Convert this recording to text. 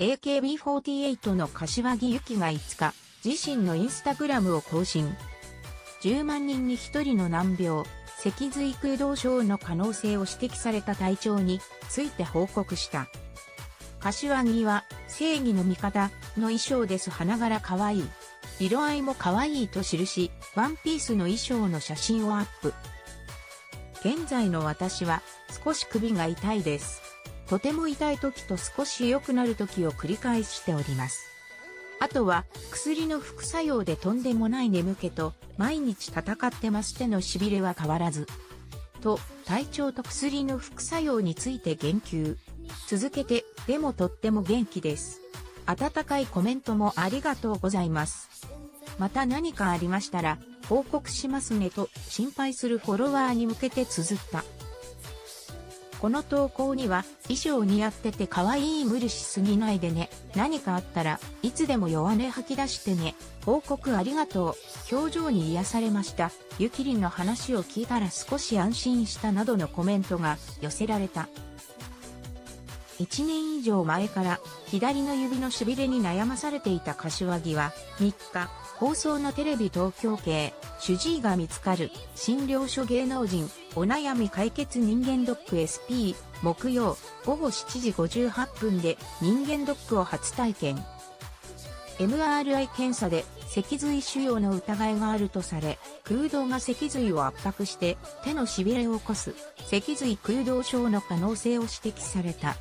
AKB48 の柏木由紀が5日、自身のインスタグラムを更新。10万人に1人の難病、脊髄空洞症の可能性を指摘された体調について報告した。柏木は正義の味方の衣装です花柄可愛い。色合いも可愛いと記し、ワンピースの衣装の写真をアップ。現在の私は少し首が痛いです。とても痛い時と少し良くなる時を繰り返しております。あとは薬の副作用でとんでもない眠気と毎日戦ってます手の痺れは変わらず。と体調と薬の副作用について言及。続けて、でもとっても元気です。温かいコメントもありがとうございます。また何かありましたら報告しますねと心配するフォロワーに向けて綴った。この投稿には、衣装似合ってて可愛い無理しすぎないでね。何かあったらいつでも弱音吐き出してね。報告ありがとう。表情に癒されました。ゆきりんの話を聞いたら少し安心したなどのコメントが寄せられた。1年以上前から左の指の痺れに悩まされていた柏木は3日、放送のテレビ東京系、主治医が見つかる診療所芸能人お悩み解決人間ドック SP 木曜午後7時58分で人間ドックを初体験。MRI 検査で脊髄腫瘍の疑いがあるとされ、空洞が脊髄を圧迫して手の痺れを起こす脊髄空洞症の可能性を指摘された。